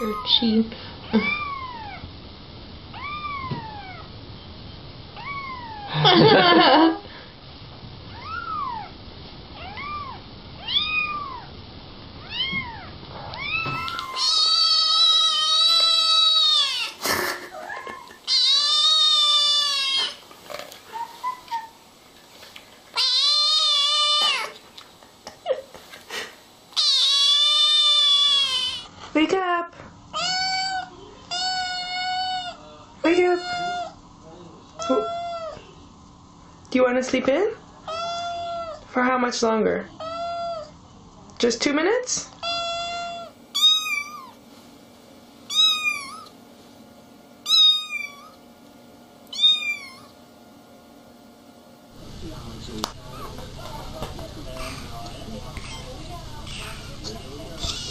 Or she. Wake up! Wake up! Do you want to sleep in? For how much longer? Just two minutes? Oh,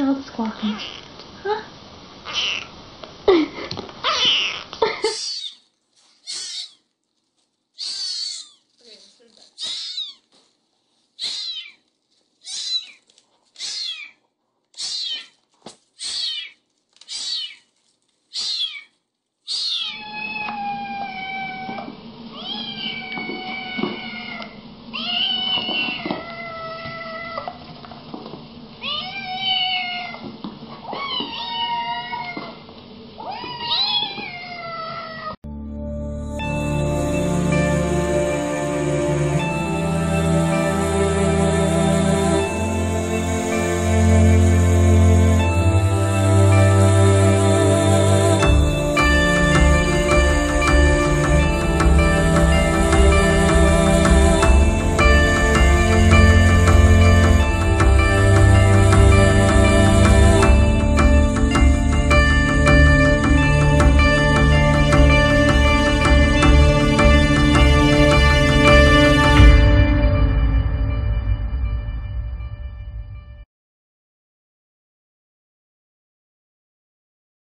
não, Scorpion.